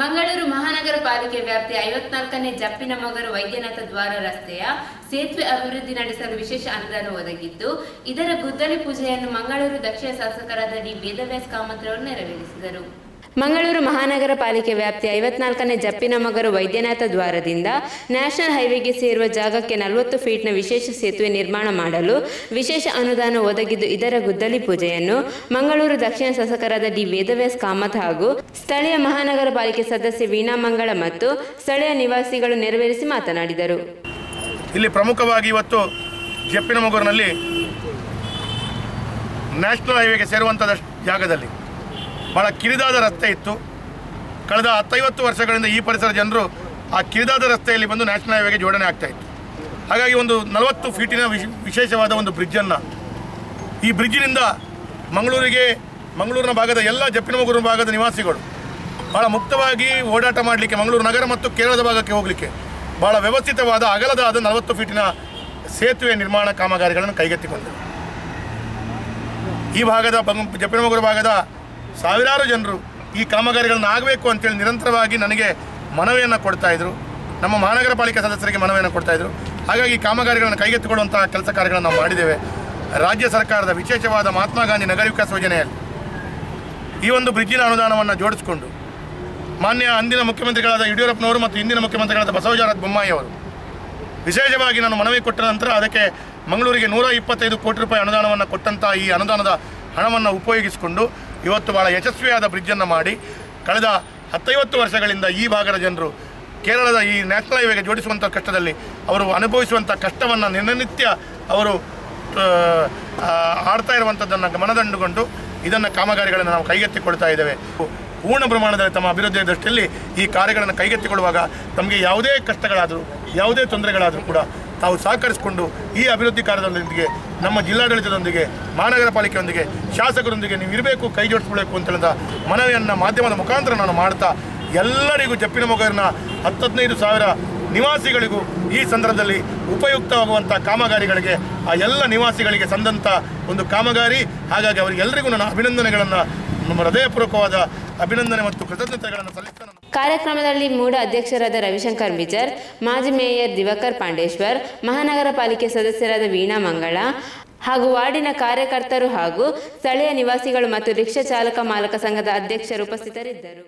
ಮಂಗಳೂರು ಮಹಾನಗರ ಪಾಲಿಕೆ ವ್ಯಾಪ್ತಿಯ ಐವತ್ನಾಲ್ಕನೇ ಜಪ್ಪಿನ ಮೊಗರು ವೈದ್ಯನಾಥ ದ್ವಾರ ರಸ್ತೆಯ ಸೇತುವೆ ಅಭಿವೃದ್ಧಿ ನಡೆಸಲು ವಿಶೇಷ ಅನುದಾನ ಒದಗಿದ್ದು, ಇದರ ಗುದ್ದಲಿ ಪೂಜೆಯನ್ನು ಮಂಗಳೂರು ದಕ್ಷಿಣ ಶಾಸಕರಾದ ಡಿ. ವೇದವ್ಯಾಸ್ ಕಾಮತ್ ರವರು ನೆರವೇರಿಸಿದರು. ಮಂಗಳೂರು ಮಹಾನಗರ ಪಾಲಿಕೆ ವ್ಯಾಪ್ತಿಯ ಐವತ್ನಾಲ್ಕನೇ ಜಪ್ಪಿನ ಮೊಗರು ವೈದ್ಯನಾಥ ದ್ವಾರದಿಂದ ನ್ಯಾಷನಲ್ ಹೈವೇಗೆ ಸೇರುವ ಜಾಗಕ್ಕೆ ನಲವತ್ತು ಫೀಟ್ನ ವಿಶೇಷ ಸೇತುವೆ ನಿರ್ಮಾಣ ಮಾಡಲು ವಿಶೇಷ ಅನುದಾನ ಒದಗಿದ್ದು ಇದರ ಗುದ್ದಲಿ ಪೂಜೆಯನ್ನು ಮಂಗಳೂರು ದಕ್ಷಿಣ ಶಾಸಕರಾದ ಡಿ ವೇದವ್ಯಾಸ್ ಕಾಮತ್ ಹಾಗೂ ಸ್ಥಳೀಯ ಮಹಾನಗರ ಪಾಲಿಕೆ ಸದಸ್ಯೆ ವೀಣಾ ಮಂಗಳ ಮತ್ತು ಸ್ಥಳೀಯ ನಿವಾಸಿಗಳು ನೆರವೇರಿಸಿ ಮಾತನಾಡಿದರು. ಇಲ್ಲಿ ಪ್ರಮುಖವಾಗಿ ಇವತ್ತು ಜಪ್ಪಿನ ಮಗೂರಿನಲ್ಲಿ ನ್ಯಾಷನಲ್ ಹೈವೇಗೆ ಸೇರುವಂತಹ ಜಾಗದಲ್ಲಿ ಭಾಳ ಕಿರಿದಾದ ರಸ್ತೆ ಇತ್ತು. ಕಳೆದ ಹತ್ತೈವತ್ತು ವರ್ಷಗಳಿಂದ ಈ ಪರಿಸರ ಜನರು ಆ ಕಿರಿದಾದ ರಸ್ತೆಯಲ್ಲಿ ಬಂದು ನ್ಯಾಷನಲ್ ಹೈವೇಗೆ ಜೋಡಣೆ ಆಗ್ತಾ ಇತ್ತು. ಹಾಗಾಗಿ ಒಂದು ನಲವತ್ತು ಫೀಟಿನ ವಿಶ್, ವಿಶೇಷವಾದ ಒಂದು ಬ್ರಿಡ್ಜನ್ನು ಈ ಬ್ರಿಡ್ಜಿನಿಂದ ಮಂಗಳೂರಿಗೆ, ಮಂಗಳೂರಿನ ಭಾಗದ ಎಲ್ಲ ಜಪ್ಪಿನಮಗೂರು ಭಾಗದ ನಿವಾಸಿಗಳು ಭಾಳ ಮುಕ್ತವಾಗಿ ಓಡಾಟ ಮಾಡಲಿಕ್ಕೆ ಮಂಗಳೂರು ನಗರ ಮತ್ತು ಕೇರಳದ ಭಾಗಕ್ಕೆ ಹೋಗಲಿಕ್ಕೆ ಭಾಳ ವ್ಯವಸ್ಥಿತವಾದ, ಅಗಲದಾದ ನಲವತ್ತು ಫೀಟಿನ ಸೇತುವೆ ನಿರ್ಮಾಣ ಕಾಮಗಾರಿಗಳನ್ನು ಕೈಗೆತ್ತಿಕೊಂಡರು. ಈ ಭಾಗದ ಜಪ್ಪಿನಮಗೂರು ಭಾಗದ ಸಾವಿರಾರು ಜನರು ಈ ಕಾಮಗಾರಿಗಳನ್ನು ಆಗಬೇಕು ಅಂತೇಳಿ ನಿರಂತರವಾಗಿ ನನಗೆ ಮನವಿಯನ್ನು ಕೊಡ್ತಾ ಇದ್ರು. ನಮ್ಮ ಮಹಾನಗರ ಪಾಲಿಕೆ ಸದಸ್ಯರಿಗೆ ಮನವಿಯನ್ನು ಕೊಡ್ತಾ ಇದ್ರು. ಹಾಗಾಗಿ ಕಾಮಗಾರಿಗಳನ್ನು ಕೈಗೆತ್ತಿಕೊಳ್ಳುವಂತಹ ಕೆಲಸ ಕಾರ್ಯಗಳನ್ನು ನಾವು ಮಾಡಿದ್ದೇವೆ. ರಾಜ್ಯ ಸರ್ಕಾರದ ವಿಶೇಷವಾದ ಮಹಾತ್ಮ ಗಾಂಧಿ ನಗರ ವಿಕಾಸ ಯೋಜನೆಯಲ್ಲಿ ಈ ಒಂದು ಬ್ರಿಡ್ಜಿನ ಅನುದಾನವನ್ನು ಜೋಡಿಸಿಕೊಂಡು ಮಾನ್ಯ ಅಂದಿನ ಮುಖ್ಯಮಂತ್ರಿಗಳಾದ ಯಡಿಯೂರಪ್ಪನವರು ಮತ್ತು ಇಂದಿನ ಮುಖ್ಯಮಂತ್ರಿಗಳಾದ ಬಸವರಾಜ ಬೊಮ್ಮಾಯಿ ಅವರು ವಿಶೇಷವಾಗಿ ನಾನು ಮನವಿ ಕೊಟ್ಟ ನಂತರ ಅದಕ್ಕೆ ಮಂಗಳೂರಿಗೆ ನೂರ ಇಪ್ಪತ್ತೈದು ಕೋಟಿ ರೂಪಾಯಿ ಅನುದಾನವನ್ನು ಕೊಟ್ಟಂತಹ ಈ ಅನುದಾನದ ಹಣವನ್ನು ಉಪಯೋಗಿಸಿಕೊಂಡು ಇವತ್ತು ಭಾಳ ಯಶಸ್ವಿಯಾದ ಬ್ರಿಡ್ಜನ್ನು ಮಾಡಿ ಕಳೆದ ಹತ್ತೈವತ್ತು ವರ್ಷಗಳಿಂದ ಈ ಭಾಗದ ಜನರು ಕೇರಳದ ಈ ನ್ಯಾಷನಲ್ ಹೈವೇಗೆ ಜೋಡಿಸುವಂಥ ಕಷ್ಟದಲ್ಲಿ ಅವರು ಅನುಭವಿಸುವಂಥ ಕಷ್ಟವನ್ನು ದಿನನಿತ್ಯ ಅವರು ಆಡ್ತಾ ಇರುವಂಥದ್ದನ್ನು ಮನದಂಡುಕೊಂಡು ಇದನ್ನು ಕಾಮಗಾರಿಗಳನ್ನು ನಾವು ಕೈಗೆತ್ತಿಕೊಳ್ತಾ ಇದ್ದೇವೆ. ಪೂರ್ಣ ಪ್ರಮಾಣದಲ್ಲಿ ತಮ್ಮ ಅಭಿವೃದ್ಧಿಯ ದೃಷ್ಟಿಯಲ್ಲಿ ಈ ಕಾರ್ಯಗಳನ್ನು ಕೈಗೆತ್ತಿಕೊಳ್ಳುವಾಗ ತಮಗೆ ಯಾವುದೇ ಕಷ್ಟಗಳಾದರೂ, ಯಾವುದೇ ತೊಂದರೆಗಳಾದರೂ ಕೂಡ ತಾವು ಸಹಕರಿಸಿಕೊಂಡು ಈ ಅಭಿವೃದ್ಧಿ ಕಾರ್ಯದೊಂದಿಗೆ, ನಮ್ಮ ಜಿಲ್ಲಾಡಳಿತದೊಂದಿಗೆ ಮಹಾನಗರ ಪಾಲಿಕೆಯೊಂದಿಗೆ ಶಾಸಕರೊಂದಿಗೆ ನೀವು ಇರಬೇಕು, ಕೈ ಜೋಡಿಸ್ಕೊಳ್ಬೇಕು ಅಂತ ಹೇಳಿದ ಮನವಿಯನ್ನು ಮಾಧ್ಯಮದ ಮುಖಾಂತರ ನಾನು ಮಾಡ್ತಾ ಎಲ್ಲರಿಗೂ ಜಪ್ಪಿನ ಮೊಗರಿನ ಹತ್ತದೈದು ಸಾವಿರ ನಿವಾಸಿಗಳಿಗೂ ಈ ಸಂದರ್ಭದಲ್ಲಿ ಉಪಯುಕ್ತವಾಗುವಂಥ ಕಾಮಗಾರಿಗಳಿಗೆ, ಆ ಎಲ್ಲ ನಿವಾಸಿಗಳಿಗೆ ಸಂದಂಥ ಒಂದು ಕಾಮಗಾರಿ, ಹಾಗಾಗಿ ಅವರಿಗೆಲ್ಲರಿಗೂ ನನ್ನ ಅಭಿನಂದನೆಗಳನ್ನು, ನಮ್ಮ ಹೃದಯಪೂರ್ವಕವಾದ ಅಭಿನಂದನೆ ಮತ್ತು ಕೃತಜ್ಞತೆಗಳನ್ನು ಸಲ್ಲಿಸ್ತಾನೆ. ಕಾರ್ಯಕ್ರಮದಲ್ಲಿ ಮೂಡ ಅಧ್ಯಕ್ಷರಾದ ರವಿಶಂಕರ್ ಬಿಜರ್, ಮಾಜಿ ಮೇಯರ್ ದಿವಾಕರ್ ಪಾಂಡೇಶ್ವರ್, ಮಹಾನಗರ ಪಾಲಿಕೆ ಸದಸ್ಯರಾದ ವೀಣಾ ಮಂಗಳ ಹಾಗೂ ವಾರ್ಡಿನ ಕಾರ್ಯಕರ್ತರು ಹಾಗೂ ಸ್ಥಳೀಯ ನಿವಾಸಿಗಳು ಮತ್ತು ರಿಕ್ಷಾ ಚಾಲಕ ಮಾಲಕ ಸಂಘದ ಅಧ್ಯಕ್ಷರು ಉಪಸ್ಥಿತರಿದ್ದರು.